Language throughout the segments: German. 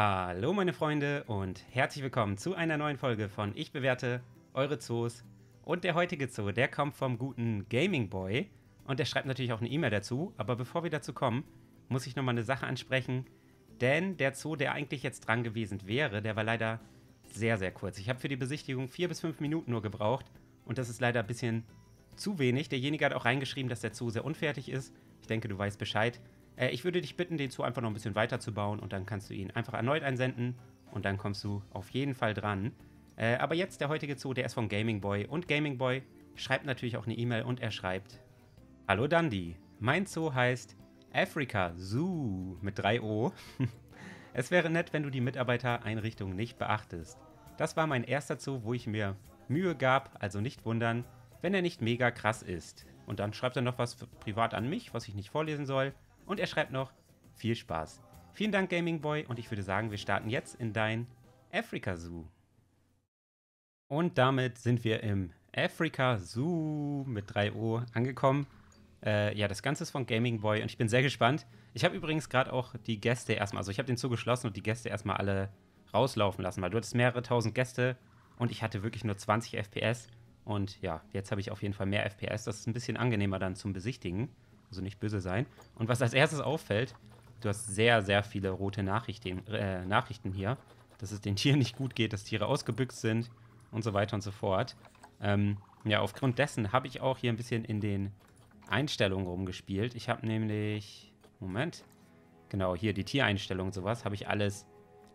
Hallo meine Freunde und herzlich willkommen zu einer neuen Folge von Ich bewerte eure Zoos. Und der heutige Zoo, der kommt vom guten Gaming Boy und der schreibt natürlich auch eine E-Mail dazu. Aber bevor wir dazu kommen, muss ich nochmal eine Sache ansprechen. Denn der Zoo, der eigentlich jetzt dran gewesen wäre, der war leider sehr, sehr kurz. Ich habe für die Besichtigung vier bis fünf Minuten nur gebraucht und das ist leider ein bisschen zu wenig. Derjenige hat auch reingeschrieben, dass der Zoo sehr unfertig ist. Ich denke, du weißt Bescheid. Äh, ich würde dich bitten, den Zoo einfach noch ein bisschen weiterzubauen und dann kannst du ihn einfach erneut einsenden und dann kommst du auf jeden Fall dran. Äh, aber jetzt der heutige Zoo, der ist von Gaming Boy und Gaming Boy schreibt natürlich auch eine E-Mail und er schreibt: Hallo Dandy, mein Zoo heißt Africa Zoo mit 3 O. es wäre nett, wenn du die Mitarbeitereinrichtung nicht beachtest. Das war mein erster Zoo, wo ich mir Mühe gab, also nicht wundern, wenn er nicht mega krass ist. Und dann schreibt er noch was privat an mich, was ich nicht vorlesen soll. Und er schreibt noch, viel Spaß. Vielen Dank, Gaming Boy. Und ich würde sagen, wir starten jetzt in dein Afrika Zoo. Und damit sind wir im Afrika Zoo mit 3O angekommen. Äh, ja, das Ganze ist von Gaming Boy und ich bin sehr gespannt. Ich habe übrigens gerade auch die Gäste erstmal, also ich habe den Zoo geschlossen und die Gäste erstmal alle rauslaufen lassen, weil du hattest mehrere tausend Gäste und ich hatte wirklich nur 20 FPS. Und ja, jetzt habe ich auf jeden Fall mehr FPS. Das ist ein bisschen angenehmer dann zum Besichtigen. Also nicht böse sein. Und was als erstes auffällt, du hast sehr, sehr viele rote Nachrichten, äh, Nachrichten hier. Dass es den Tieren nicht gut geht, dass Tiere ausgebüxt sind und so weiter und so fort. Ähm, ja, aufgrund dessen habe ich auch hier ein bisschen in den Einstellungen rumgespielt. Ich habe nämlich, Moment, genau, hier die Tiereinstellungen und sowas, habe ich alles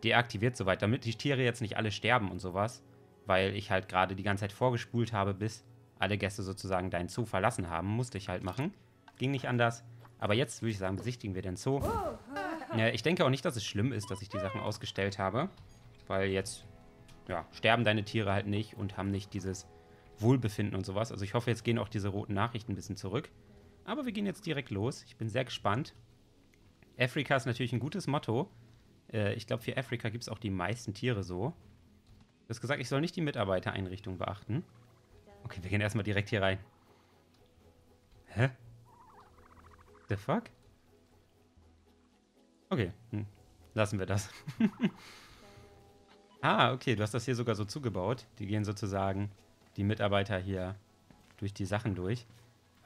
deaktiviert soweit, damit die Tiere jetzt nicht alle sterben und sowas weil ich halt gerade die ganze Zeit vorgespult habe, bis alle Gäste sozusagen deinen Zoo verlassen haben. Musste ich halt machen. Ging nicht anders. Aber jetzt würde ich sagen, besichtigen wir den Zoo. Ja, ich denke auch nicht, dass es schlimm ist, dass ich die Sachen ausgestellt habe. Weil jetzt, ja, sterben deine Tiere halt nicht und haben nicht dieses Wohlbefinden und sowas. Also ich hoffe, jetzt gehen auch diese roten Nachrichten ein bisschen zurück. Aber wir gehen jetzt direkt los. Ich bin sehr gespannt. Afrika ist natürlich ein gutes Motto. Äh, ich glaube, für Afrika gibt es auch die meisten Tiere so. Du hast gesagt, ich soll nicht die Mitarbeitereinrichtung beachten. Okay, wir gehen erstmal direkt hier rein. Hä? The fuck? Okay, hm. lassen wir das. ah, okay, du hast das hier sogar so zugebaut. Die gehen sozusagen die Mitarbeiter hier durch die Sachen durch.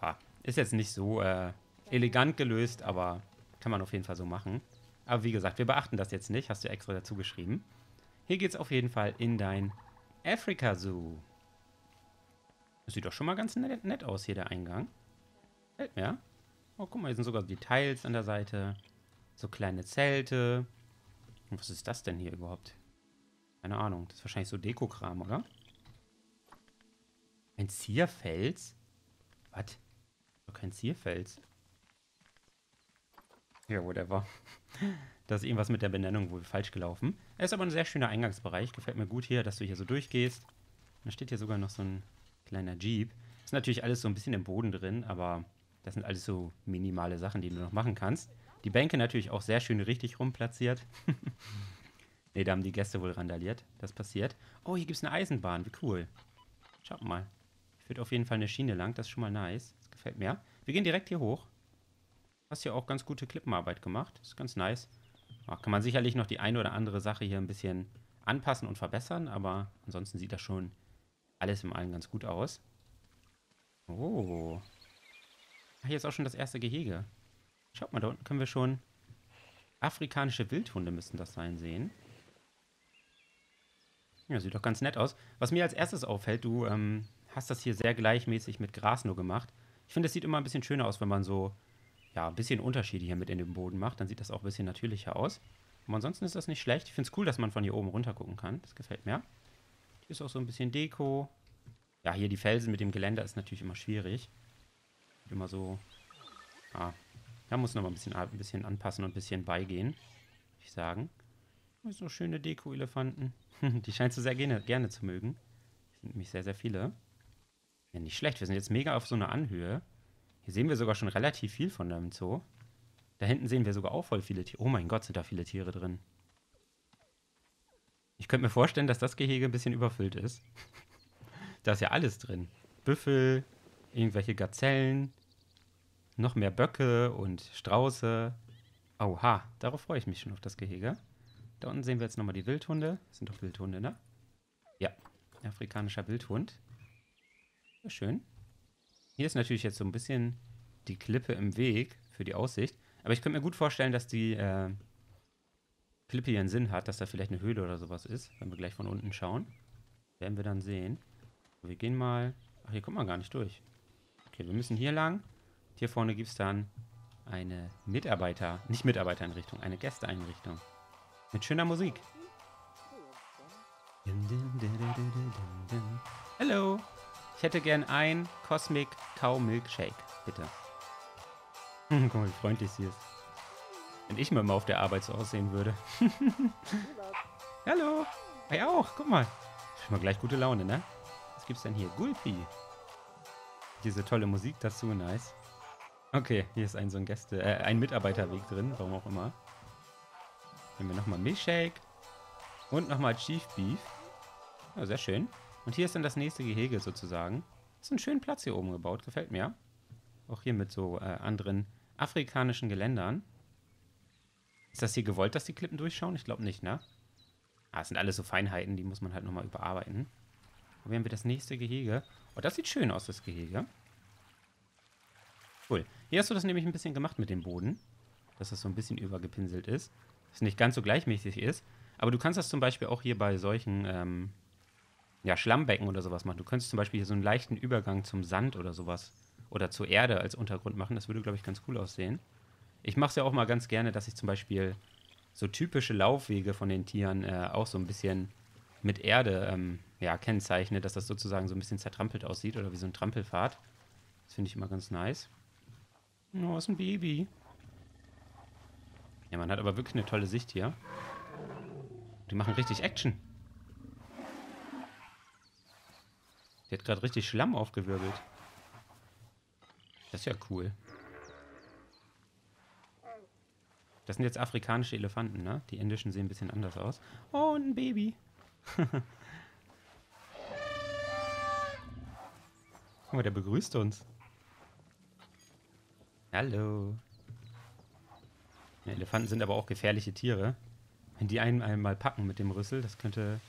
Ah, ist jetzt nicht so äh, elegant gelöst, aber kann man auf jeden Fall so machen. Aber wie gesagt, wir beachten das jetzt nicht. Hast du extra dazu geschrieben. Hier geht's auf jeden Fall in dein Afrika Zoo. Das sieht doch schon mal ganz nett, nett aus hier, der Eingang. Fällt mir. Oh, guck mal, hier sind sogar Details an der Seite. So kleine Zelte. Und was ist das denn hier überhaupt? Keine Ahnung. Das ist wahrscheinlich so Dekokram, oder? Ein Zierfels? Was? Doch kein Zierfels. Ja, whatever. Da ist irgendwas mit der Benennung wohl falsch gelaufen. Er ist aber ein sehr schöner Eingangsbereich. Gefällt mir gut hier, dass du hier so durchgehst. Da steht hier sogar noch so ein kleiner Jeep. Ist natürlich alles so ein bisschen im Boden drin, aber das sind alles so minimale Sachen, die du noch machen kannst. Die Bänke natürlich auch sehr schön richtig rum platziert. ne, da haben die Gäste wohl randaliert. Das passiert. Oh, hier gibt es eine Eisenbahn. Wie cool. Schaut mal. Ich führt auf jeden Fall eine Schiene lang. Das ist schon mal nice. Das gefällt mir. Wir gehen direkt hier hoch. Hast ja auch ganz gute Klippenarbeit gemacht. Das ist ganz nice. Kann man sicherlich noch die eine oder andere Sache hier ein bisschen anpassen und verbessern, aber ansonsten sieht das schon alles im Allen ganz gut aus. Oh. Hier ist auch schon das erste Gehege. Schaut mal, da unten können wir schon afrikanische Wildhunde müssten das sein sehen. Ja, sieht doch ganz nett aus. Was mir als erstes auffällt, du ähm, hast das hier sehr gleichmäßig mit Gras nur gemacht. Ich finde, es sieht immer ein bisschen schöner aus, wenn man so ja, ein bisschen Unterschiede hier mit in den Boden macht, dann sieht das auch ein bisschen natürlicher aus. Aber ansonsten ist das nicht schlecht. Ich finde es cool, dass man von hier oben runter gucken kann. Das gefällt mir. Hier ist auch so ein bisschen Deko. Ja, hier die Felsen mit dem Geländer ist natürlich immer schwierig. Immer so. Ah, da muss noch mal ein bisschen, ein bisschen anpassen und ein bisschen beigehen. Würde ich sagen. So schöne Deko-Elefanten. die scheinst du sehr gerne, gerne zu mögen. Das sind nämlich sehr, sehr viele. Ja, nicht schlecht. Wir sind jetzt mega auf so einer Anhöhe. Hier sehen wir sogar schon relativ viel von dem Zoo. Da hinten sehen wir sogar auch voll viele Tiere. Oh mein Gott, sind da viele Tiere drin. Ich könnte mir vorstellen, dass das Gehege ein bisschen überfüllt ist. da ist ja alles drin. Büffel, irgendwelche Gazellen, noch mehr Böcke und Strauße. Oha, darauf freue ich mich schon auf das Gehege. Da unten sehen wir jetzt nochmal die Wildhunde. Das sind doch Wildhunde, ne? Ja, afrikanischer Wildhund. Sehr schön. Hier ist natürlich jetzt so ein bisschen die Klippe im Weg für die Aussicht. Aber ich könnte mir gut vorstellen, dass die äh, Klippe hier einen Sinn hat, dass da vielleicht eine Höhle oder sowas ist, wenn wir gleich von unten schauen. Werden wir dann sehen. Wir gehen mal... Ach, hier kommt man gar nicht durch. Okay, wir müssen hier lang. Hier vorne gibt es dann eine Mitarbeiter... Nicht Mitarbeitereinrichtung, eine Gästeeinrichtung. Mit schöner Musik. Hallo. Ich hätte gern ein Cosmic Cow Milkshake, bitte. Guck mal, wie freundlich sie ist. Wenn ich mal auf der Arbeit so aussehen würde. Hallo. Hey auch, guck mal. Schon mal gleich gute Laune, ne? Was gibt's denn hier? Gulpi. Diese tolle Musik dazu, nice. Okay, hier ist ein so ein Gäste, äh, ein Mitarbeiterweg drin, warum auch immer. Nehmen wir nochmal Milkshake. Und nochmal Chief Beef. Ja, sehr schön. Und hier ist dann das nächste Gehege sozusagen. Ist ein schöner Platz hier oben gebaut, gefällt mir. Auch hier mit so äh, anderen afrikanischen Geländern. Ist das hier gewollt, dass die Klippen durchschauen? Ich glaube nicht, ne? Ah, das sind alles so Feinheiten, die muss man halt nochmal überarbeiten. Haben wir das nächste Gehege. Oh, das sieht schön aus, das Gehege. Cool. Hier hast du das nämlich ein bisschen gemacht mit dem Boden. Dass das so ein bisschen übergepinselt ist. Dass es nicht ganz so gleichmäßig ist. Aber du kannst das zum Beispiel auch hier bei solchen ähm, ja, Schlammbecken oder sowas machen. Du könntest zum Beispiel hier so einen leichten Übergang zum Sand oder sowas oder zur Erde als Untergrund machen. Das würde, glaube ich, ganz cool aussehen. Ich mache es ja auch mal ganz gerne, dass ich zum Beispiel so typische Laufwege von den Tieren äh, auch so ein bisschen mit Erde ähm, ja, kennzeichne, dass das sozusagen so ein bisschen zertrampelt aussieht oder wie so ein Trampelpfad. Das finde ich immer ganz nice. Oh, ist ein Baby. Ja, man hat aber wirklich eine tolle Sicht hier. Die machen richtig Action. Die hat gerade richtig Schlamm aufgewirbelt. Das ist ja cool. Das sind jetzt afrikanische Elefanten, ne? Die indischen sehen ein bisschen anders aus. Oh, ein Baby. Mal, der begrüßt uns. Hallo. Ja, Elefanten sind aber auch gefährliche Tiere. Wenn die einen einmal packen mit dem Rüssel, das könnte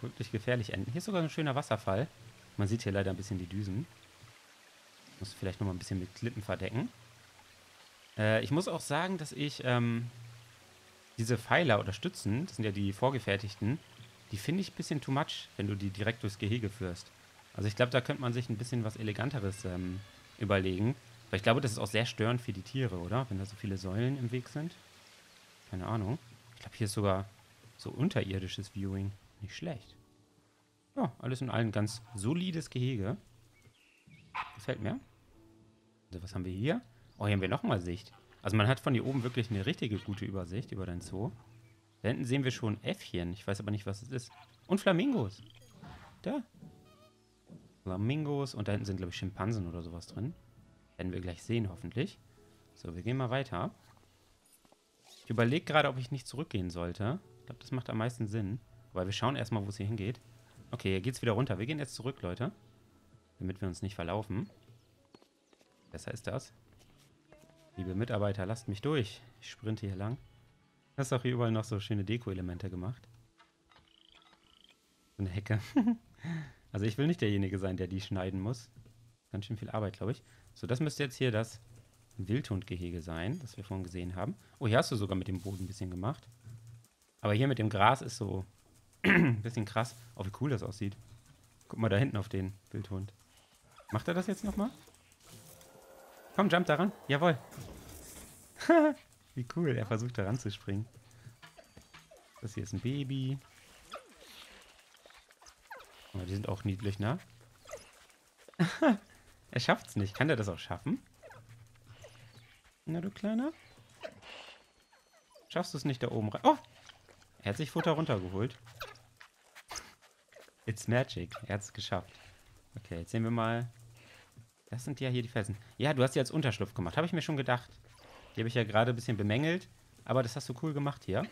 wirklich gefährlich enden. Hier ist sogar ein schöner Wasserfall. Man sieht hier leider ein bisschen die Düsen. Muss vielleicht nochmal ein bisschen mit Klippen verdecken. Äh, ich muss auch sagen, dass ich ähm, diese Pfeiler oder Stützen, das sind ja die vorgefertigten, die finde ich ein bisschen too much, wenn du die direkt durchs Gehege führst. Also ich glaube, da könnte man sich ein bisschen was Eleganteres ähm, überlegen. Weil ich glaube, das ist auch sehr störend für die Tiere, oder? Wenn da so viele Säulen im Weg sind. Keine Ahnung. Ich glaube, hier ist sogar so unterirdisches Viewing. Nicht schlecht. Ja, alles in allem ganz solides Gehege. Gefällt mir. Also, was haben wir hier? Oh, hier haben wir nochmal Sicht. Also, man hat von hier oben wirklich eine richtige gute Übersicht über dein Zoo. Da hinten sehen wir schon Äffchen. Ich weiß aber nicht, was es ist. Und Flamingos. Da. Flamingos. Und da hinten sind, glaube ich, Schimpansen oder sowas drin. Werden wir gleich sehen, hoffentlich. So, wir gehen mal weiter. Ich überlege gerade, ob ich nicht zurückgehen sollte. Ich glaube, das macht am meisten Sinn. Aber wir schauen erstmal, wo es hier hingeht. Okay, hier geht's wieder runter. Wir gehen jetzt zurück, Leute. Damit wir uns nicht verlaufen. Besser ist das. Liebe Mitarbeiter, lasst mich durch. Ich sprinte hier lang. Du hast auch hier überall noch so schöne Deko-Elemente gemacht. So eine Hecke. also ich will nicht derjenige sein, der die schneiden muss. Ganz schön viel Arbeit, glaube ich. So, das müsste jetzt hier das Wildhundgehege sein, das wir vorhin gesehen haben. Oh, hier hast du sogar mit dem Boden ein bisschen gemacht. Aber hier mit dem Gras ist so ein bisschen krass. Oh, wie cool das aussieht. Guck mal da hinten auf den Wildhund. Macht er das jetzt nochmal? Komm, jump da ran. Jawohl. wie cool, er versucht da ranzuspringen. Das hier ist ein Baby. Oh, die sind auch niedlich, ne? er schafft's nicht. Kann der das auch schaffen? Na, du Kleiner? Schaffst du es nicht da oben rein? Oh! Er hat sich Futter runtergeholt. It's magic. Er hat es geschafft. Okay, jetzt sehen wir mal. Das sind ja hier die Felsen. Ja, du hast die als Unterschlupf gemacht. Habe ich mir schon gedacht. Die habe ich ja gerade ein bisschen bemängelt. Aber das hast du cool gemacht hier.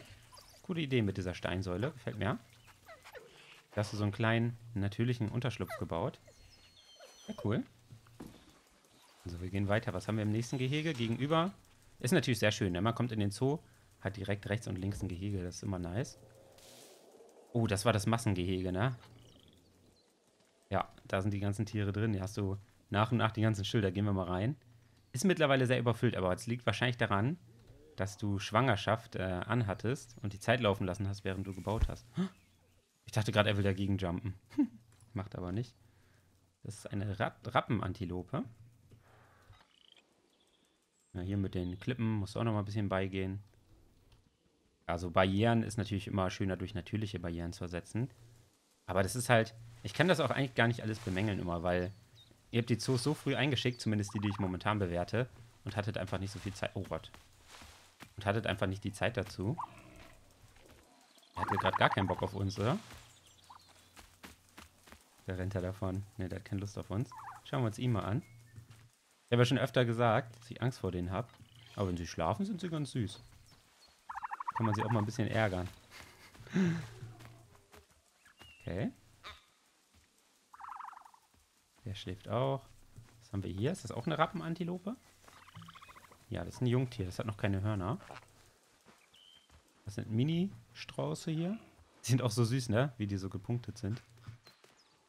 Gute Idee mit dieser Steinsäule. Gefällt mir. Da hast du so einen kleinen, natürlichen Unterschlupf gebaut. Ja, cool. Also wir gehen weiter. Was haben wir im nächsten Gehege? Gegenüber. Ist natürlich sehr schön. Ne? Man kommt in den Zoo, Hat direkt rechts und links ein Gehege, das ist immer nice. Oh, das war das Massengehege, ne? Ja, da sind die ganzen Tiere drin. Hier hast du nach und nach die ganzen Schilder. Gehen wir mal rein. Ist mittlerweile sehr überfüllt, aber es liegt wahrscheinlich daran, dass du Schwangerschaft äh, anhattest und die Zeit laufen lassen hast, während du gebaut hast. Ich dachte gerade, er will dagegen jumpen. Macht aber nicht. Das ist eine Rat Rappenantilope. Ja, hier mit den Klippen muss auch noch mal ein bisschen beigehen. Also Barrieren ist natürlich immer schöner durch natürliche Barrieren zu ersetzen. Aber das ist halt, ich kann das auch eigentlich gar nicht alles bemängeln immer, weil ihr habt die Zoos so früh eingeschickt, zumindest die, die ich momentan bewerte, und hattet einfach nicht so viel Zeit. Oh Gott. Und hattet einfach nicht die Zeit dazu. Er hatte gerade gar keinen Bock auf uns, oder? Der rennt ja davon. Ne, der hat keine Lust auf uns. Schauen wir uns ihn mal an. Ich habe ja schon öfter gesagt, dass ich Angst vor denen habe. Aber wenn sie schlafen, sind sie ganz süß. Kann man sie auch mal ein bisschen ärgern. Okay. Der schläft auch. Was haben wir hier? Ist das auch eine Rappenantilope? Ja, das ist ein Jungtier. Das hat noch keine Hörner. Das sind Mini-Strauße hier. Die sind auch so süß, ne? Wie die so gepunktet sind.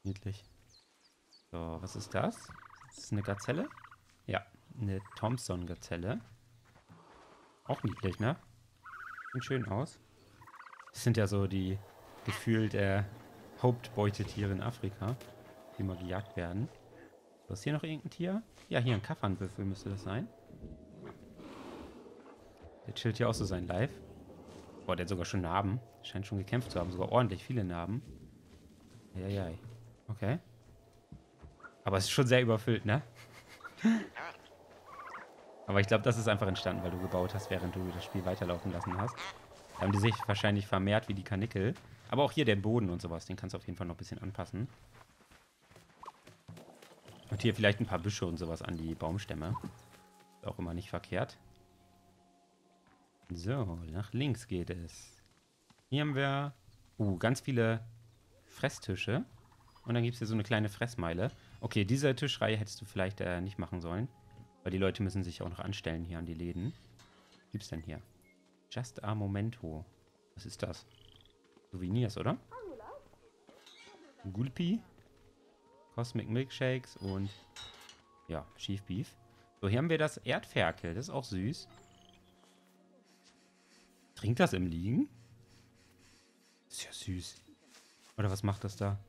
Niedlich. So, was ist das? Ist das eine Gazelle? Ja, eine Thompson-Gazelle. Auch niedlich, ne? Sieht schön aus. Das sind ja so die gefühlt äh, Hauptbeutetiere in Afrika, die mal gejagt werden. So, ist hier noch irgendein Tier? Ja, hier ein Kaffernbüffel müsste das sein. Der chillt hier auch so sein Live. Boah, der hat sogar schon Narben. Scheint schon gekämpft zu haben. Sogar ordentlich viele Narben. Eieiei. Okay. Aber es ist schon sehr überfüllt, ne? Aber ich glaube, das ist einfach entstanden, weil du gebaut hast, während du das Spiel weiterlaufen lassen hast. Da haben die sich wahrscheinlich vermehrt wie die Kanickel. Aber auch hier der Boden und sowas, den kannst du auf jeden Fall noch ein bisschen anpassen. Und hier vielleicht ein paar Büsche und sowas an die Baumstämme. Ist auch immer nicht verkehrt. So, nach links geht es. Hier haben wir uh, ganz viele Fresstische. Und dann gibt es hier so eine kleine Fressmeile. Okay, diese Tischreihe hättest du vielleicht äh, nicht machen sollen. Weil die Leute müssen sich auch noch anstellen hier an die Läden. Was gibt's denn hier? Just a Momento. Was ist das? Souvenirs, oder? Gulpi. Cosmic Milkshakes und ja, Chief Beef. So, hier haben wir das Erdferkel. Das ist auch süß. Trinkt das im Liegen? Ist ja süß. Oder was macht das da?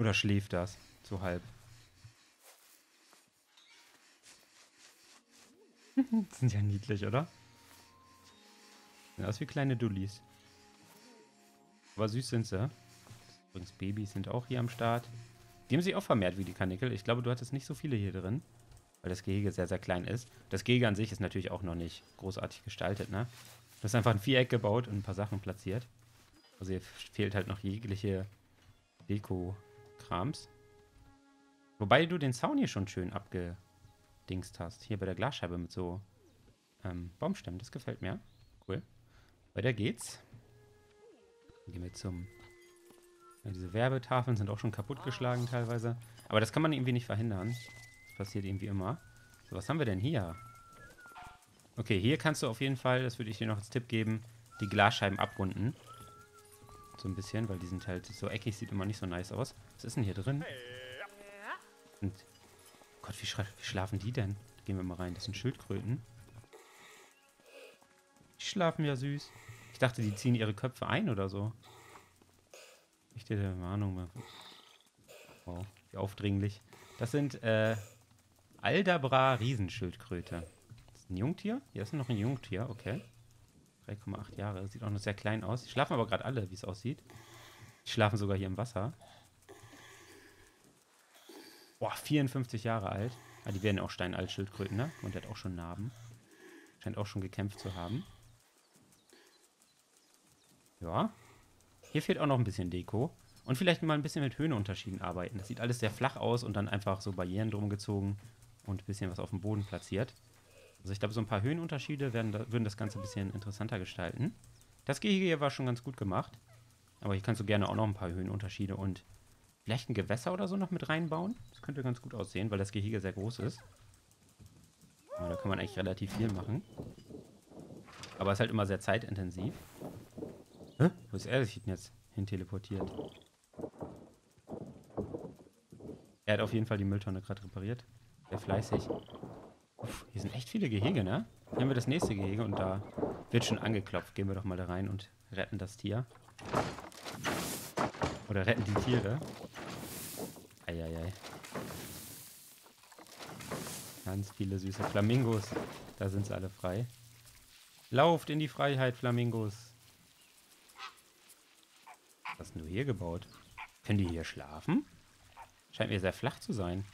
Oder schläft das? So halb. sind ja niedlich, oder? Sehen aus wie kleine Dullis. Aber süß sind sie. Übrigens, Babys sind auch hier am Start. Die haben sich auch vermehrt wie die Kanickel. Ich glaube, du hattest nicht so viele hier drin. Weil das Gehege sehr, sehr klein ist. Das Gehege an sich ist natürlich auch noch nicht großartig gestaltet, ne? Du hast einfach ein Viereck gebaut und ein paar Sachen platziert. Also hier fehlt halt noch jegliche Deko-Krams. Wobei du den Zaun hier schon schön abgedingst hast. Hier bei der Glasscheibe mit so ähm, Baumstämmen. Das gefällt mir. Cool. Weiter geht's. Dann gehen wir zum... Ja, diese Werbetafeln sind auch schon kaputtgeschlagen teilweise. Aber das kann man irgendwie nicht verhindern. Das passiert irgendwie immer. So, was haben wir denn hier? Okay, hier kannst du auf jeden Fall, das würde ich dir noch als Tipp geben, die Glasscheiben abrunden. So ein bisschen, weil die sind halt so eckig, sieht immer nicht so nice aus. Was ist denn hier drin? Und, Gott, wie, wie schlafen die denn? Gehen wir mal rein. Das sind Schildkröten. Die schlafen ja süß. Ich dachte, die ziehen ihre Köpfe ein oder so. Ich hätte Warnung. Wow, wie aufdringlich. Das sind äh, Aldabra Riesenschildkröte. Das ist ein Jungtier? Das ist noch ein Jungtier, okay. 3,8 Jahre. Sieht auch noch sehr klein aus. Die schlafen aber gerade alle, wie es aussieht. Die schlafen sogar hier im Wasser. Boah, 54 Jahre alt. Ah, die werden auch steinalt Schildkröten, ne? Und der hat auch schon Narben. Scheint auch schon gekämpft zu haben. Ja. Hier fehlt auch noch ein bisschen Deko. Und vielleicht mal ein bisschen mit Höhenunterschieden arbeiten. Das sieht alles sehr flach aus und dann einfach so Barrieren drum gezogen und ein bisschen was auf dem Boden platziert. Also ich glaube, so ein paar Höhenunterschiede werden, würden das Ganze ein bisschen interessanter gestalten. Das Gehege hier war schon ganz gut gemacht. Aber hier kannst du gerne auch noch ein paar Höhenunterschiede und vielleicht ein Gewässer oder so noch mit reinbauen. Das könnte ganz gut aussehen, weil das Gehege sehr groß ist. Aber da kann man eigentlich relativ viel machen. Aber ist halt immer sehr zeitintensiv. Hä? Wo ist er sich denn jetzt hin teleportiert? Er hat auf jeden Fall die Mülltonne gerade repariert. Sehr fleißig. Uff, hier sind echt viele Gehege, ne? Hier haben wir das nächste Gehege und da wird schon angeklopft. Gehen wir doch mal da rein und retten das Tier. Oder retten die Tiere. Eieiei. Ganz viele süße Flamingos. Da sind sie alle frei. Lauft in die Freiheit, Flamingos. Was hast du hier gebaut? Können die hier schlafen? Scheint mir sehr flach zu sein.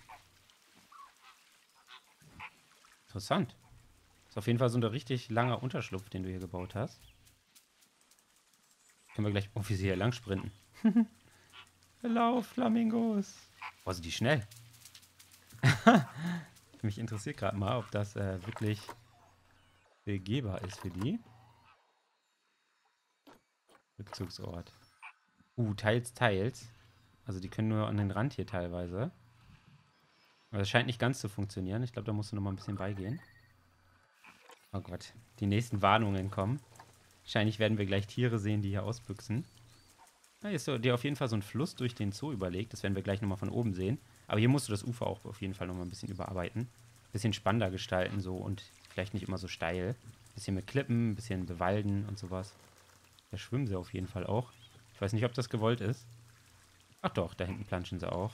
Interessant. Ist auf jeden Fall so ein richtig langer Unterschlupf, den du hier gebaut hast. Können wir gleich, oh, wie sie hier lang sprinten. Lauf, Flamingos. Boah, sind die schnell. Mich interessiert gerade mal, ob das äh, wirklich begehbar ist für die. Rückzugsort. Uh, teils, teils. Also die können nur an den Rand hier teilweise. Aber das scheint nicht ganz zu funktionieren. Ich glaube, da musst du noch mal ein bisschen beigehen. Oh Gott, die nächsten Warnungen kommen. Wahrscheinlich werden wir gleich Tiere sehen, die hier ausbüchsen. Da ist dir auf jeden Fall so ein Fluss durch den Zoo überlegt. Das werden wir gleich nochmal von oben sehen. Aber hier musst du das Ufer auch auf jeden Fall nochmal ein bisschen überarbeiten. Ein bisschen spannender gestalten so und vielleicht nicht immer so steil. Ein bisschen mit Klippen, ein bisschen bewalden und sowas. Da schwimmen sie auf jeden Fall auch. Ich weiß nicht, ob das gewollt ist. Ach doch, da hinten planschen sie auch.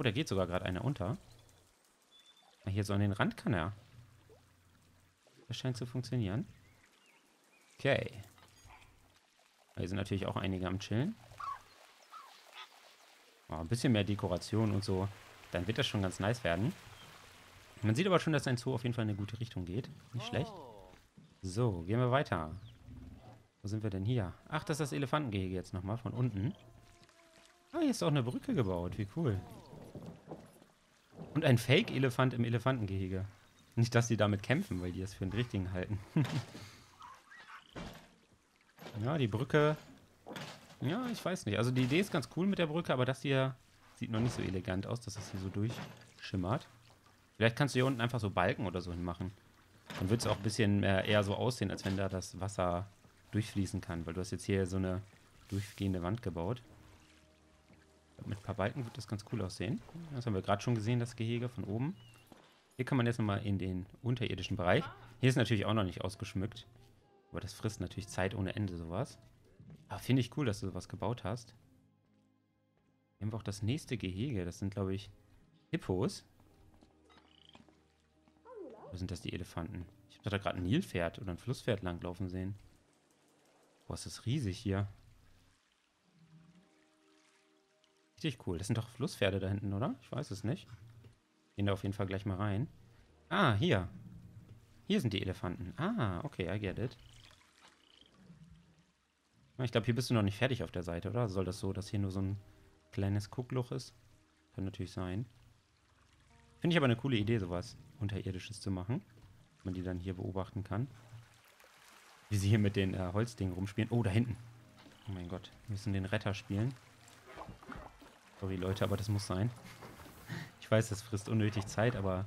Oh, da geht sogar gerade einer unter. Ah, hier so an den Rand kann er. Das scheint zu funktionieren. Okay. Hier sind natürlich auch einige am Chillen. Oh, ein bisschen mehr Dekoration und so. Dann wird das schon ganz nice werden. Man sieht aber schon, dass ein Zoo auf jeden Fall in eine gute Richtung geht. Nicht schlecht. So, gehen wir weiter. Wo sind wir denn hier? Ach, das ist das Elefantengehege jetzt nochmal von unten. Ah, hier ist auch eine Brücke gebaut. Wie cool. Und ein Fake-Elefant im Elefantengehege. Nicht, dass die damit kämpfen, weil die es für einen richtigen halten. ja, die Brücke. Ja, ich weiß nicht. Also die Idee ist ganz cool mit der Brücke, aber das hier sieht noch nicht so elegant aus, dass das hier so durchschimmert. Vielleicht kannst du hier unten einfach so Balken oder so hinmachen. Dann wird es auch ein bisschen eher so aussehen, als wenn da das Wasser durchfließen kann, weil du hast jetzt hier so eine durchgehende Wand gebaut. Mit ein paar Balken wird das ganz cool aussehen. Das haben wir gerade schon gesehen, das Gehege von oben. Hier kann man jetzt nochmal in den unterirdischen Bereich. Hier ist natürlich auch noch nicht ausgeschmückt. Aber das frisst natürlich Zeit ohne Ende, sowas. Aber finde ich cool, dass du sowas gebaut hast. Hier haben wir auch das nächste Gehege. Das sind, glaube ich, Hippos. Wo sind das, die Elefanten? Ich habe da gerade ein Nilpferd oder ein Flusspferd langlaufen sehen. Boah, ist das riesig hier. Richtig cool. Das sind doch Flusspferde da hinten, oder? Ich weiß es nicht. Gehen da auf jeden Fall gleich mal rein. Ah, hier. Hier sind die Elefanten. Ah, okay, I get it. Ich glaube, hier bist du noch nicht fertig auf der Seite, oder? Soll das so, dass hier nur so ein kleines Guckloch ist? Kann natürlich sein. Finde ich aber eine coole Idee, sowas Unterirdisches zu machen. Dass man die dann hier beobachten kann. Wie sie hier mit den äh, Holzdingen rumspielen. Oh, da hinten. Oh mein Gott. Wir müssen den Retter spielen. Sorry, Leute, aber das muss sein. Ich weiß, das frisst unnötig Zeit, aber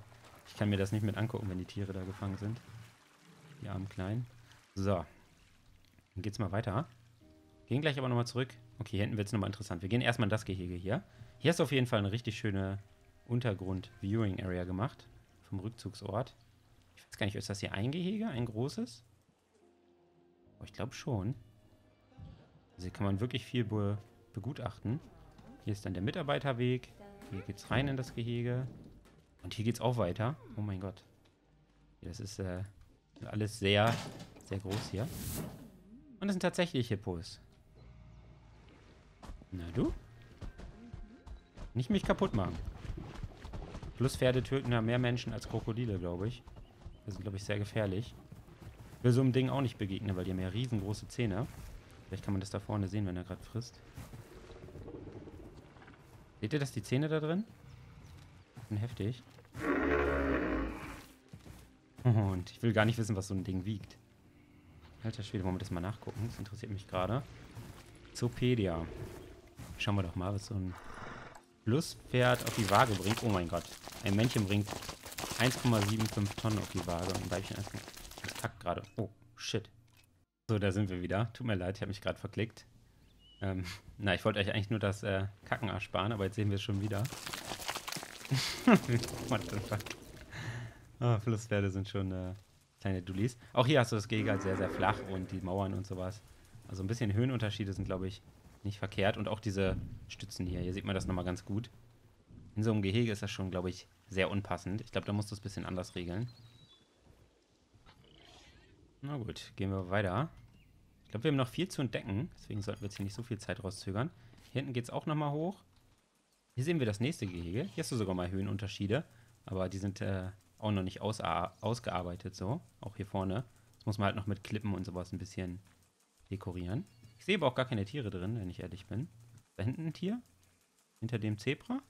ich kann mir das nicht mit angucken, wenn die Tiere da gefangen sind. Die armen Kleinen. So. Dann geht's mal weiter. Gehen gleich aber nochmal zurück. Okay, hier hinten wird es nochmal interessant. Wir gehen erstmal in das Gehege hier. Hier ist auf jeden Fall eine richtig schöne Untergrund-Viewing-Area gemacht. Vom Rückzugsort. Ich weiß gar nicht, ist das hier ein Gehege? Ein großes? Oh, ich glaube schon. Also hier kann man wirklich viel be begutachten. Hier ist dann der Mitarbeiterweg. Hier geht es rein in das Gehege. Und hier geht es auch weiter. Oh mein Gott. Das ist äh, alles sehr, sehr groß hier. Und das sind tatsächlich Hippos. Na du? Nicht mich kaputt machen. Flusspferde töten ja mehr Menschen als Krokodile, glaube ich. Das ist, glaube ich, sehr gefährlich will so einem Ding auch nicht begegnen, weil die haben ja riesengroße Zähne. Vielleicht kann man das da vorne sehen, wenn er gerade frisst. Seht ihr das, die Zähne da drin? Sind heftig. Und ich will gar nicht wissen, was so ein Ding wiegt. Alter Schwede, wollen wir das mal nachgucken? Das interessiert mich gerade. Zoopedia. Schauen wir doch mal, was so ein Flusspferd auf die Waage bringt. Oh mein Gott. Ein Männchen bringt 1,75 Tonnen auf die Waage und ein Weibchen 1,5 gerade. Oh, shit. So, da sind wir wieder. Tut mir leid, ich habe mich gerade verklickt. Ähm, na, ich wollte euch eigentlich nur das äh, Kacken ersparen, aber jetzt sehen wir es schon wieder. What the fuck? Oh, Flusspferde sind schon äh, kleine Dullis. Auch hier hast du das Gehege halt sehr, sehr flach und die Mauern und sowas. Also ein bisschen Höhenunterschiede sind, glaube ich, nicht verkehrt. Und auch diese Stützen hier. Hier sieht man das nochmal ganz gut. In so einem Gehege ist das schon, glaube ich, sehr unpassend. Ich glaube, da musst du es ein bisschen anders regeln. Na gut, gehen wir weiter. Glaube, wir haben noch viel zu entdecken. Deswegen sollten wir jetzt hier nicht so viel Zeit rauszögern. Hier hinten geht es auch nochmal hoch. Hier sehen wir das nächste Gehege. Hier hast du sogar mal Höhenunterschiede. Aber die sind äh, auch noch nicht aus, ausgearbeitet so. Auch hier vorne. Das muss man halt noch mit Klippen und sowas ein bisschen dekorieren. Ich sehe aber auch gar keine Tiere drin, wenn ich ehrlich bin. Da hinten ein Tier? Hinter dem Zebra?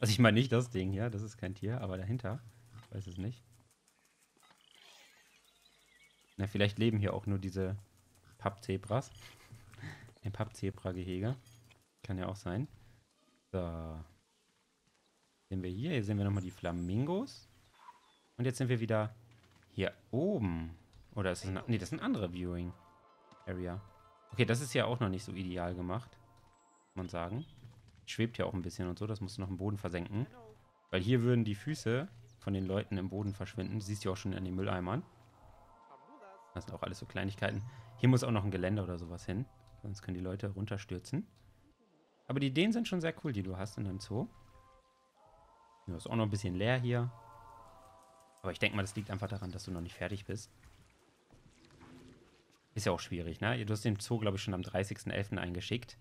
Also ich meine nicht das Ding hier, das ist kein Tier, aber dahinter. Ich weiß es nicht. Na, vielleicht leben hier auch nur diese Pappzebras. Ein Pappzebra-Gehege. Kann ja auch sein. So. Sehen wir hier. Hier sehen wir nochmal die Flamingos. Und jetzt sind wir wieder hier oben. Oder ist das ein... Nee, das ist ein anderer Viewing Area. Okay, das ist ja auch noch nicht so ideal gemacht. Kann man sagen. Schwebt ja auch ein bisschen und so. Das musst du noch im Boden versenken. Weil hier würden die Füße von den Leuten im Boden verschwinden. Du siehst ja auch schon an den Mülleimern. Das sind auch alles so Kleinigkeiten. Hier muss auch noch ein Geländer oder sowas hin. Sonst können die Leute runterstürzen. Aber die Ideen sind schon sehr cool, die du hast in deinem Zoo. Ja, ist auch noch ein bisschen leer hier. Aber ich denke mal, das liegt einfach daran, dass du noch nicht fertig bist. Ist ja auch schwierig, ne? Du hast den Zoo, glaube ich, schon am 30.11. eingeschickt.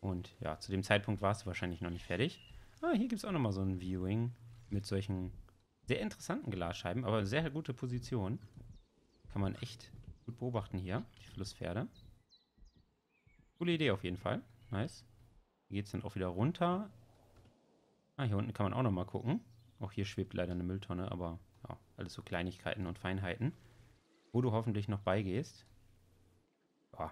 Und ja, zu dem Zeitpunkt warst du wahrscheinlich noch nicht fertig. Ah, hier gibt es auch nochmal so ein Viewing mit solchen sehr interessanten Glasscheiben, aber sehr gute Position. Kann man echt gut beobachten hier, die Flusspferde. Coole Idee auf jeden Fall. Nice. Hier geht es dann auch wieder runter. Ah, hier unten kann man auch nochmal gucken. Auch hier schwebt leider eine Mülltonne, aber ja, alles so Kleinigkeiten und Feinheiten. Wo du hoffentlich noch beigehst. Ja,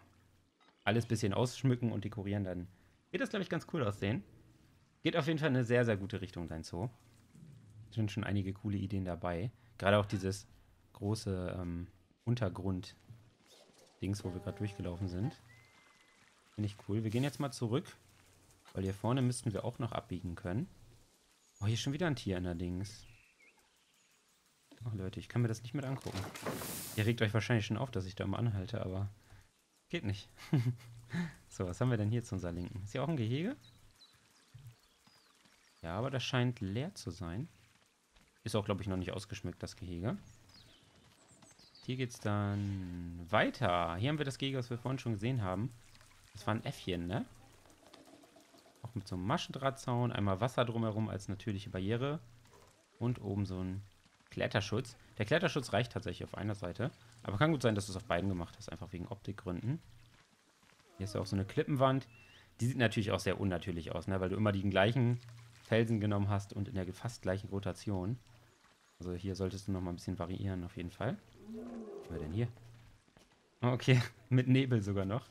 alles ein bisschen ausschmücken und dekorieren, dann wird das, glaube ich, ganz cool aussehen. Geht auf jeden Fall in eine sehr, sehr gute Richtung, dein Zoo. Sind schon einige coole Ideen dabei. Gerade auch dieses große ähm, Untergrund-Dings, wo wir gerade durchgelaufen sind. Finde ich cool. Wir gehen jetzt mal zurück, weil hier vorne müssten wir auch noch abbiegen können. Oh, hier ist schon wieder ein Tier in der Dings. Ach Leute, ich kann mir das nicht mit angucken. Ihr regt euch wahrscheinlich schon auf, dass ich da mal anhalte, aber geht nicht. so, was haben wir denn hier zu unserer Linken? Ist hier auch ein Gehege? Ja, aber das scheint leer zu sein. Ist auch, glaube ich, noch nicht ausgeschmückt, das Gehege. Hier geht es dann weiter. Hier haben wir das Gehege, was wir vorhin schon gesehen haben. Das war ein Äffchen, ne? Auch mit so einem Maschendrahtzaun. Einmal Wasser drumherum als natürliche Barriere. Und oben so ein Kletterschutz. Der Kletterschutz reicht tatsächlich auf einer Seite. Aber kann gut sein, dass du es auf beiden gemacht hast. Einfach wegen Optikgründen. Hier ist ja auch so eine Klippenwand. Die sieht natürlich auch sehr unnatürlich aus, ne? Weil du immer die gleichen Felsen genommen hast und in der fast gleichen Rotation. Also hier solltest du noch mal ein bisschen variieren auf jeden Fall. Was wir denn hier? Okay, mit Nebel sogar noch.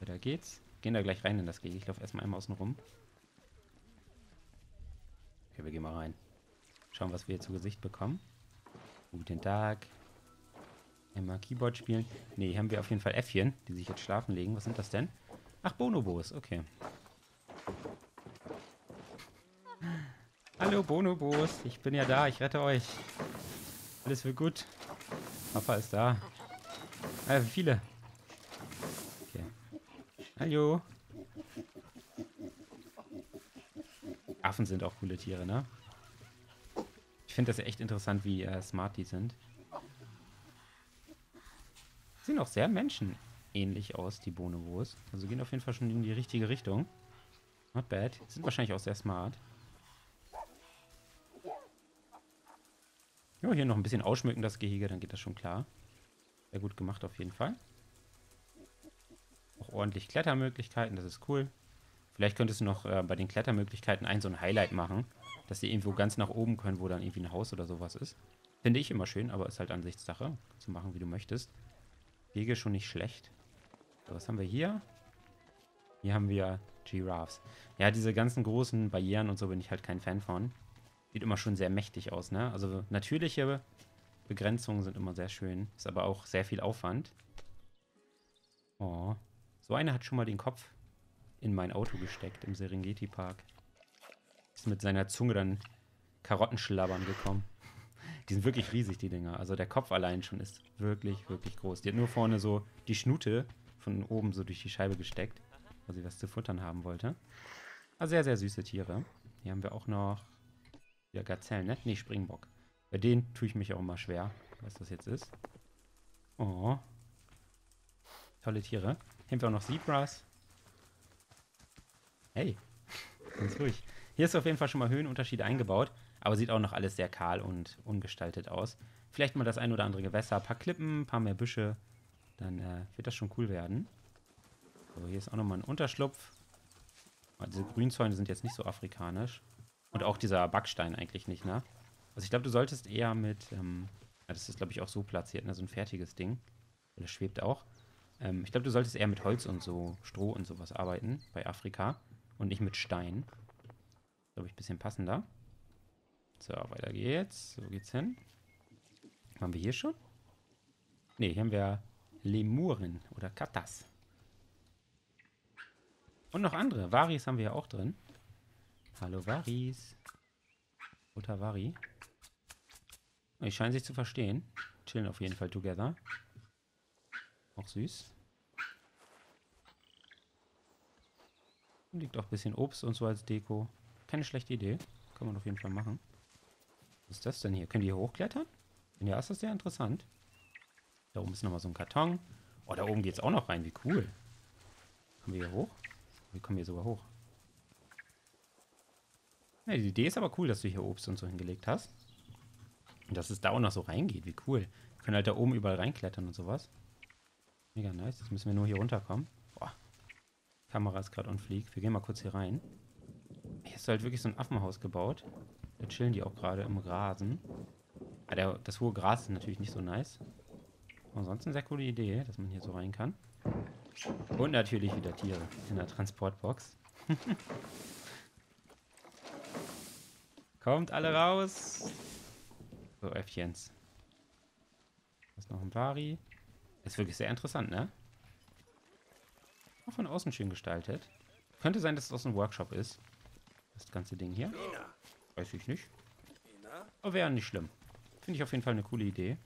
Ja, da geht's. Gehen da gleich rein in das Gehege. Ich laufe erstmal einmal außen rum. Okay, wir gehen mal rein. Schauen, was wir hier zu Gesicht bekommen. Guten Tag. Einmal Keyboard spielen. Ne, hier haben wir auf jeden Fall Äffchen, die sich jetzt schlafen legen. Was sind das denn? Ach, Bonobos. Okay. Hallo Bonobos, ich bin ja da, ich rette euch. Alles wird gut. Papa ist da. Ah, viele? Okay. Hallo. Affen sind auch coole Tiere, ne? Ich finde das echt interessant, wie äh, smart die sind. Sehen auch sehr menschenähnlich aus, die Bonobos. Also gehen auf jeden Fall schon in die richtige Richtung. Not bad. Sind wahrscheinlich auch sehr smart. Ja, hier noch ein bisschen ausschmücken, das Gehege, dann geht das schon klar. Sehr gut gemacht auf jeden Fall. Auch ordentlich Klettermöglichkeiten, das ist cool. Vielleicht könntest du noch äh, bei den Klettermöglichkeiten ein so ein Highlight machen, dass sie irgendwo ganz nach oben können, wo dann irgendwie ein Haus oder sowas ist. Finde ich immer schön, aber ist halt Ansichtssache. Du machen, wie du möchtest. Wege schon nicht schlecht. So, was haben wir hier? Hier haben wir Giraffes. Ja, diese ganzen großen Barrieren und so bin ich halt kein Fan von. Sieht immer schon sehr mächtig aus, ne? Also natürliche Begrenzungen sind immer sehr schön. Ist aber auch sehr viel Aufwand. Oh. So einer hat schon mal den Kopf in mein Auto gesteckt im Serengeti Park. Ist mit seiner Zunge dann Karottenschlabbern gekommen. Die sind wirklich riesig, die Dinger. Also der Kopf allein schon ist wirklich, wirklich groß. Die hat nur vorne so die Schnute von oben so durch die Scheibe gesteckt, weil sie was zu futtern haben wollte. Also sehr, sehr süße Tiere. Hier haben wir auch noch ja, Gazellen, ne? Nee, Springbock. Bei denen tue ich mich auch immer schwer, was das jetzt ist. Oh. Tolle Tiere. Hier haben wir auch noch Zebras. Hey, ganz ruhig. Hier ist auf jeden Fall schon mal Höhenunterschied eingebaut, aber sieht auch noch alles sehr kahl und ungestaltet aus. Vielleicht mal das ein oder andere Gewässer, ein paar Klippen, ein paar mehr Büsche. Dann äh, wird das schon cool werden. So, hier ist auch nochmal ein Unterschlupf. Diese Grünzäune sind jetzt nicht so afrikanisch. Und auch dieser Backstein eigentlich nicht, ne? Also ich glaube, du solltest eher mit, ähm, ja, das ist glaube ich auch so platziert, ne? So ein fertiges Ding. Das schwebt auch. Ähm, ich glaube, du solltest eher mit Holz und so, Stroh und sowas arbeiten bei Afrika. Und nicht mit Stein. Glaube ich, ein bisschen passender. So, weiter geht's. So geht's hin. Haben wir hier schon? Ne, hier haben wir Lemuren oder Katas. Und noch andere. Varis haben wir ja auch drin. Hallo Varis. Oder Vari. Die scheinen sich zu verstehen. Chillen auf jeden Fall together. Auch süß. Liegt auch ein bisschen Obst und so als Deko. Keine schlechte Idee. Kann man auf jeden Fall machen. Was ist das denn hier? Können die hier hochklettern? Ja, ist das sehr interessant. Da oben ist nochmal so ein Karton. Oh, da oben geht es auch noch rein. Wie cool. Kommen wir hier hoch? Wir kommen hier sogar hoch. Ja, die Idee ist aber cool, dass du hier Obst und so hingelegt hast. Und dass es da auch noch so reingeht. Wie cool. Wir können halt da oben überall reinklettern und sowas. Mega nice. Jetzt müssen wir nur hier runterkommen. Boah. Kamera ist gerade on fleek. Wir gehen mal kurz hier rein. Hier ist halt wirklich so ein Affenhaus gebaut. Da chillen die auch gerade im Rasen. Ah, der, das hohe Gras ist natürlich nicht so nice. Ansonsten sehr coole Idee, dass man hier so rein kann. Und natürlich wieder Tiere in der Transportbox. Kommt alle raus. So, Äffchens. Ist noch ein Vari. Ist wirklich sehr interessant, ne? Auch von außen schön gestaltet. Könnte sein, dass es aus einem Workshop ist. Das ganze Ding hier. Weiß ich nicht. Aber wäre nicht schlimm. Finde ich auf jeden Fall eine coole Idee.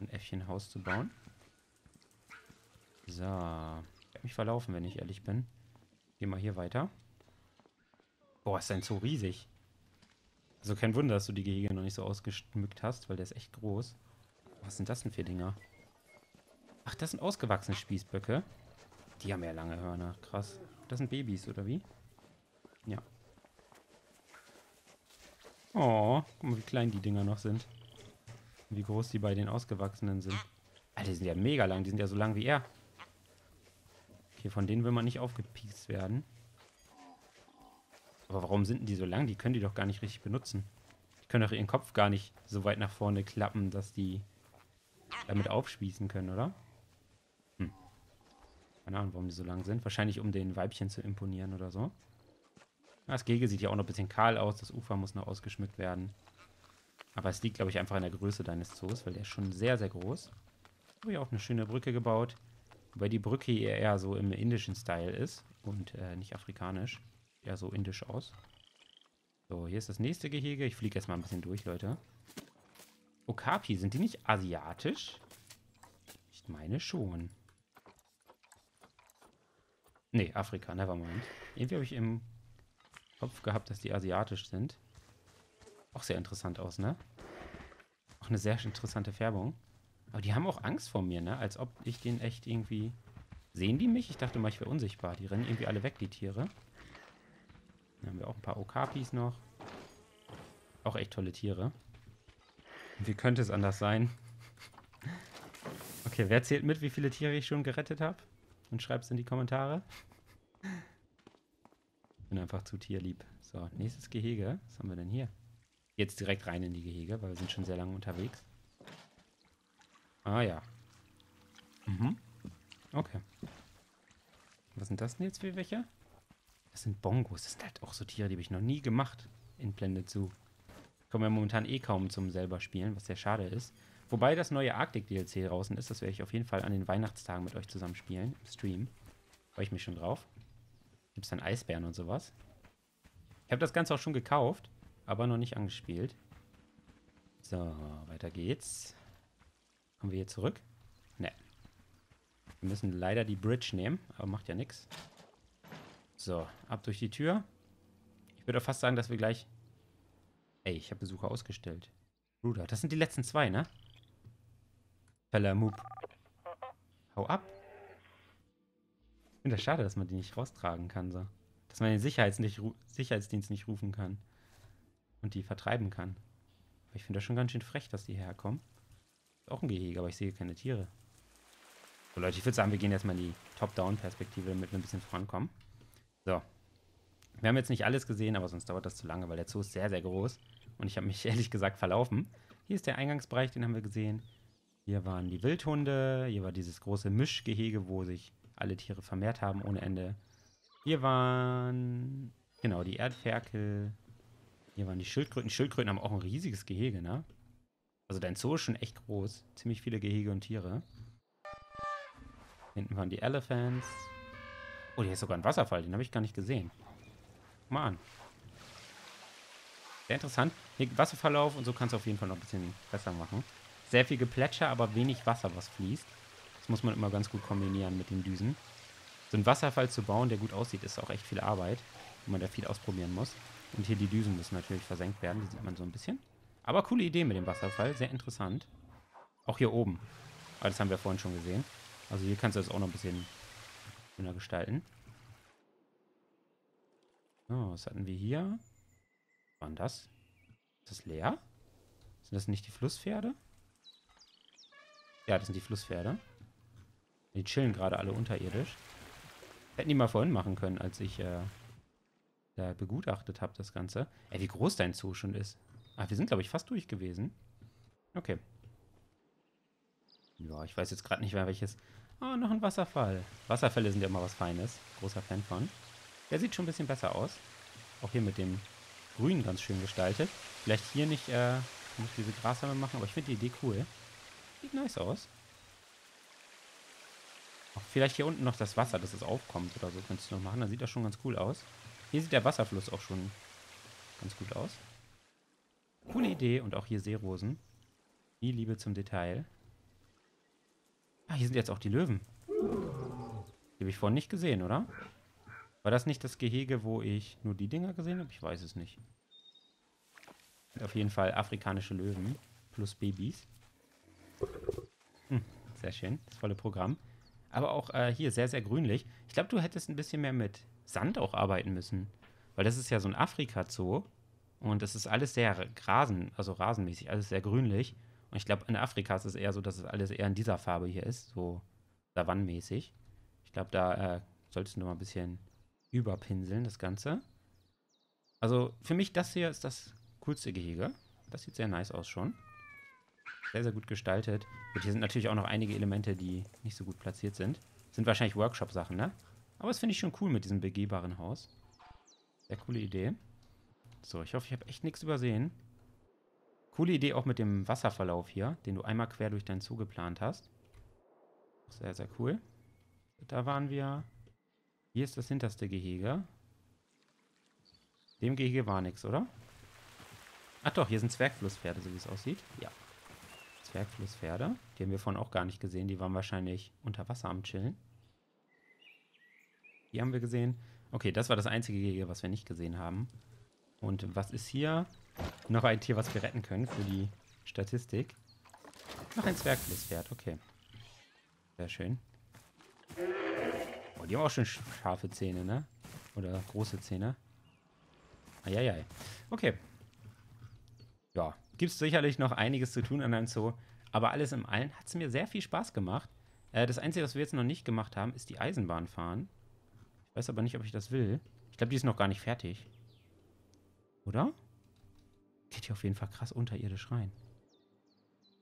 Ein Äffchenhaus zu bauen. So. Ich werde mich verlaufen, wenn ich ehrlich bin. Geh mal hier weiter. Boah, ist dein Zoo riesig. Also kein Wunder, dass du die Gehege noch nicht so ausgeschmückt hast, weil der ist echt groß. Was sind das denn für Dinger? Ach, das sind ausgewachsene Spießböcke. Die haben ja lange Hörner. Krass. Das sind Babys, oder wie? Ja. Oh, guck mal, wie klein die Dinger noch sind. Und wie groß die bei den Ausgewachsenen sind. Alter, die sind ja mega lang. Die sind ja so lang wie er. Okay, von denen will man nicht aufgepiekst werden. Aber warum sind die so lang? Die können die doch gar nicht richtig benutzen. Die können doch ihren Kopf gar nicht so weit nach vorne klappen, dass die damit aufspießen können, oder? Hm. Keine Ahnung, warum die so lang sind. Wahrscheinlich, um den Weibchen zu imponieren oder so. Das Gehege sieht ja auch noch ein bisschen kahl aus. Das Ufer muss noch ausgeschmückt werden. Aber es liegt, glaube ich, einfach in der Größe deines Zoos, weil der ist schon sehr, sehr groß. Habe ich auch eine schöne Brücke gebaut. Wobei die Brücke eher so im indischen Style ist und äh, nicht afrikanisch eher so indisch aus. So, hier ist das nächste Gehege. Ich fliege erstmal ein bisschen durch, Leute. Okapi, sind die nicht asiatisch? Ich meine schon. Nee, Afrika, nevermind. Irgendwie habe ich im Kopf gehabt, dass die asiatisch sind. Auch sehr interessant aus, ne? Auch eine sehr interessante Färbung. Aber die haben auch Angst vor mir, ne? Als ob ich den echt irgendwie... Sehen die mich? Ich dachte mal, ich wäre unsichtbar. Die rennen irgendwie alle weg, die Tiere. Dann haben wir auch ein paar Okapis noch. Auch echt tolle Tiere. Wie könnte es anders sein? Okay, wer zählt mit, wie viele Tiere ich schon gerettet habe? Und schreibt es in die Kommentare. Ich bin einfach zu tierlieb. So, nächstes Gehege. Was haben wir denn hier? Jetzt direkt rein in die Gehege, weil wir sind schon sehr lange unterwegs. Ah ja. Mhm. Okay. Was sind das denn jetzt für welche? Das sind Bongos. Das sind halt auch so Tiere, die habe ich noch nie gemacht in Blended Zoo. Kommen wir momentan eh kaum zum selber spielen, was sehr schade ist. Wobei das neue Arctic DLC draußen ist, das werde ich auf jeden Fall an den Weihnachtstagen mit euch zusammen spielen, im Stream. Freue ich mich schon drauf. Gibt es dann Eisbären und sowas. Ich habe das Ganze auch schon gekauft, aber noch nicht angespielt. So, weiter geht's. Kommen wir hier zurück? Ne. Wir müssen leider die Bridge nehmen, aber macht ja nichts. So, ab durch die Tür. Ich würde fast sagen, dass wir gleich... Ey, ich habe Besucher ausgestellt. Bruder, das sind die letzten zwei, ne? Feller Hau ab. Ich finde das schade, dass man die nicht raustragen kann, so. Dass man den Sicherheitsdienst nicht rufen kann. Und die vertreiben kann. Aber ich finde das schon ganz schön frech, dass die herkommen. Ist auch ein Gehege, aber ich sehe keine Tiere. So, Leute, ich würde sagen, wir gehen erstmal in die Top-Down-Perspektive, damit wir ein bisschen vorankommen. So. Wir haben jetzt nicht alles gesehen, aber sonst dauert das zu lange, weil der Zoo ist sehr, sehr groß. Und ich habe mich ehrlich gesagt verlaufen. Hier ist der Eingangsbereich, den haben wir gesehen. Hier waren die Wildhunde. Hier war dieses große Mischgehege, wo sich alle Tiere vermehrt haben ohne Ende. Hier waren, genau, die Erdferkel. Hier waren die Schildkröten. Schildkröten haben auch ein riesiges Gehege, ne? Also dein Zoo ist schon echt groß. Ziemlich viele Gehege und Tiere. Hinten waren die Elephants. Oh, hier ist sogar ein Wasserfall. Den habe ich gar nicht gesehen. Guck mal an. Sehr interessant. Hier Wasserverlauf und so kannst du auf jeden Fall noch ein bisschen besser machen. Sehr viel Geplätscher, aber wenig Wasser, was fließt muss man immer ganz gut kombinieren mit den Düsen. So einen Wasserfall zu bauen, der gut aussieht, ist auch echt viel Arbeit, wo man da viel ausprobieren muss. Und hier die Düsen müssen natürlich versenkt werden, die sieht man so ein bisschen. Aber coole Idee mit dem Wasserfall, sehr interessant. Auch hier oben. Aber das haben wir vorhin schon gesehen. Also hier kannst du das auch noch ein bisschen schöner gestalten. So, was hatten wir hier? Was war denn das? Ist das leer? Sind das nicht die Flusspferde? Ja, das sind die Flusspferde. Die chillen gerade alle unterirdisch. Hätten die mal vorhin machen können, als ich äh, da begutachtet habe, das Ganze. Ey, wie groß dein Zoo schon ist. Ah, wir sind, glaube ich, fast durch gewesen. Okay. Ja, ich weiß jetzt gerade nicht mehr, welches... Oh, noch ein Wasserfall. Wasserfälle sind ja immer was Feines. Großer Fan von. Der sieht schon ein bisschen besser aus. Auch hier mit dem Grün ganz schön gestaltet. Vielleicht hier nicht, äh, muss diese Grashalme machen, aber ich finde die Idee cool. Sieht nice aus. Auch vielleicht hier unten noch das Wasser, dass es aufkommt oder so, könntest du noch machen. Dann sieht das schon ganz cool aus. Hier sieht der Wasserfluss auch schon ganz gut aus. Coole Idee. Und auch hier Seerosen. Die Liebe zum Detail. Ah, hier sind jetzt auch die Löwen. Die habe ich vorhin nicht gesehen, oder? War das nicht das Gehege, wo ich nur die Dinger gesehen habe? Ich weiß es nicht. Auf jeden Fall afrikanische Löwen plus Babys. Hm, sehr schön. Das volle Programm. Aber auch äh, hier sehr, sehr grünlich. Ich glaube, du hättest ein bisschen mehr mit Sand auch arbeiten müssen. Weil das ist ja so ein Afrika-Zoo. Und es ist alles sehr Rasen, also rasenmäßig, alles sehr grünlich. Und ich glaube, in Afrika ist es eher so, dass es alles eher in dieser Farbe hier ist, so savannenmäßig. Ich glaube, da äh, solltest du mal ein bisschen überpinseln, das Ganze. Also für mich, das hier ist das coolste Gehege. Das sieht sehr nice aus schon. Sehr, sehr gut gestaltet. Und hier sind natürlich auch noch einige Elemente, die nicht so gut platziert sind. Sind wahrscheinlich Workshop-Sachen, ne? Aber das finde ich schon cool mit diesem begehbaren Haus. Sehr coole Idee. So, ich hoffe, ich habe echt nichts übersehen. Coole Idee auch mit dem Wasserverlauf hier, den du einmal quer durch deinen Zoo geplant hast. Sehr, sehr cool. Da waren wir. Hier ist das hinterste Gehege. Dem Gehege war nichts, oder? Ach doch, hier sind Zwergflusspferde, so wie es aussieht. Ja. Zwergflusspferde. Die haben wir vorhin auch gar nicht gesehen. Die waren wahrscheinlich unter Wasser am Chillen. Die haben wir gesehen. Okay, das war das einzige Gehege, was wir nicht gesehen haben. Und was ist hier? Noch ein Tier, was wir retten können für die Statistik. Noch ein Zwergflusspferd, okay. Sehr schön. Oh, die haben auch schon scharfe Zähne, ne? Oder große Zähne. Eieiei. Okay. Ja, gibt es sicherlich noch einiges zu tun an einem Zoo. Aber alles im Allen hat es mir sehr viel Spaß gemacht. Äh, das Einzige, was wir jetzt noch nicht gemacht haben, ist die Eisenbahn fahren. Ich weiß aber nicht, ob ich das will. Ich glaube, die ist noch gar nicht fertig. Oder? Geht hier auf jeden Fall krass unterirdisch rein.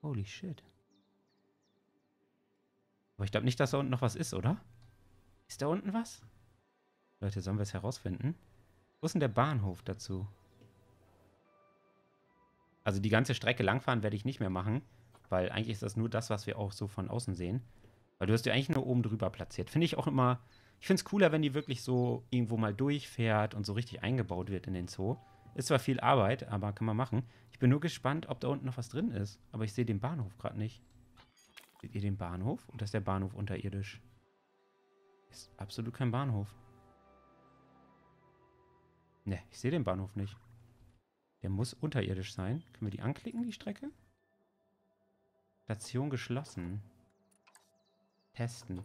Holy shit. Aber ich glaube nicht, dass da unten noch was ist, oder? Ist da unten was? Leute, sollen wir es herausfinden? Wo ist denn der Bahnhof dazu? Also die ganze Strecke langfahren werde ich nicht mehr machen, weil eigentlich ist das nur das, was wir auch so von außen sehen. Weil du hast ja eigentlich nur oben drüber platziert. Finde ich auch immer, ich finde es cooler, wenn die wirklich so irgendwo mal durchfährt und so richtig eingebaut wird in den Zoo. Ist zwar viel Arbeit, aber kann man machen. Ich bin nur gespannt, ob da unten noch was drin ist. Aber ich sehe den Bahnhof gerade nicht. Seht ihr den Bahnhof? Oder ist der Bahnhof unterirdisch? Ist absolut kein Bahnhof. Ne, ich sehe den Bahnhof nicht. Der muss unterirdisch sein. Können wir die anklicken, die Strecke? Station geschlossen. Testen.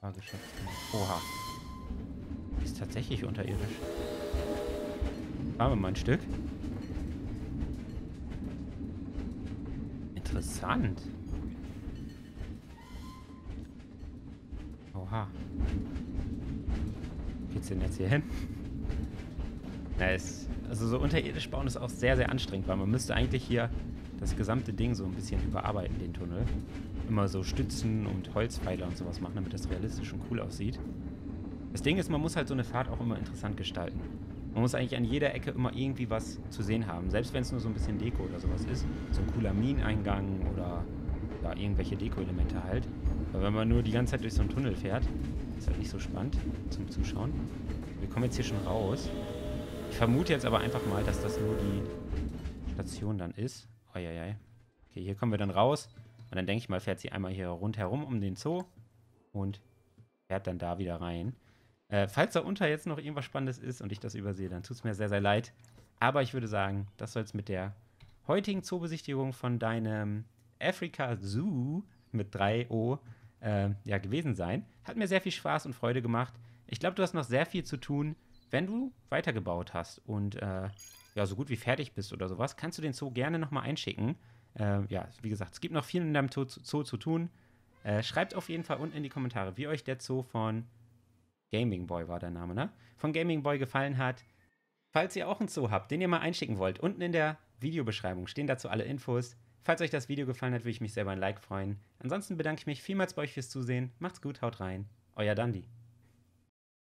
Fahrgeschäft. Oha. Ist tatsächlich unterirdisch. Fahren wir mal ein Stück. Interessant. Oha. Geht's denn jetzt hier hin? Es, also so unterirdisch bauen ist auch sehr, sehr anstrengend, weil man müsste eigentlich hier das gesamte Ding so ein bisschen überarbeiten, den Tunnel. Immer so Stützen und Holzpfeiler und sowas machen, damit das realistisch und cool aussieht. Das Ding ist, man muss halt so eine Fahrt auch immer interessant gestalten. Man muss eigentlich an jeder Ecke immer irgendwie was zu sehen haben. Selbst wenn es nur so ein bisschen Deko oder sowas ist. So ein cooler Mineneingang oder ja, irgendwelche Deko-Elemente halt. Weil wenn man nur die ganze Zeit durch so einen Tunnel fährt, ist halt nicht so spannend zum Zuschauen. Wir kommen jetzt hier schon raus. Ich vermute jetzt aber einfach mal, dass das nur die Station dann ist. Eieiei. Okay, hier kommen wir dann raus. Und dann denke ich mal, fährt sie einmal hier rundherum um den Zoo und fährt dann da wieder rein. Äh, falls da unter jetzt noch irgendwas Spannendes ist und ich das übersehe, dann tut es mir sehr, sehr leid. Aber ich würde sagen, das soll es mit der heutigen Zoobesichtigung von deinem Africa Zoo mit 3O äh, ja, gewesen sein. Hat mir sehr viel Spaß und Freude gemacht. Ich glaube, du hast noch sehr viel zu tun, wenn du weitergebaut hast und äh, ja, so gut wie fertig bist oder sowas, kannst du den Zoo gerne nochmal einschicken. Äh, ja, wie gesagt, es gibt noch viel in deinem Zoo, Zoo zu tun. Äh, schreibt auf jeden Fall unten in die Kommentare, wie euch der Zoo von Gaming Boy war der Name, ne? Von Gaming Boy gefallen hat. Falls ihr auch einen Zoo habt, den ihr mal einschicken wollt, unten in der Videobeschreibung stehen dazu alle Infos. Falls euch das Video gefallen hat, würde ich mich sehr über ein Like freuen. Ansonsten bedanke ich mich vielmals bei euch fürs Zusehen. Macht's gut, haut rein. Euer Dandy.